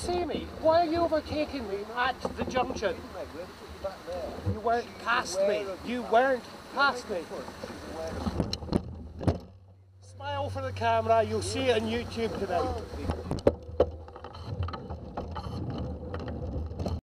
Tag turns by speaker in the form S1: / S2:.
S1: See me. why are you overtaking me at the junction? You weren't past me. You weren't past me. Smile for the camera, you'll see it on YouTube tonight.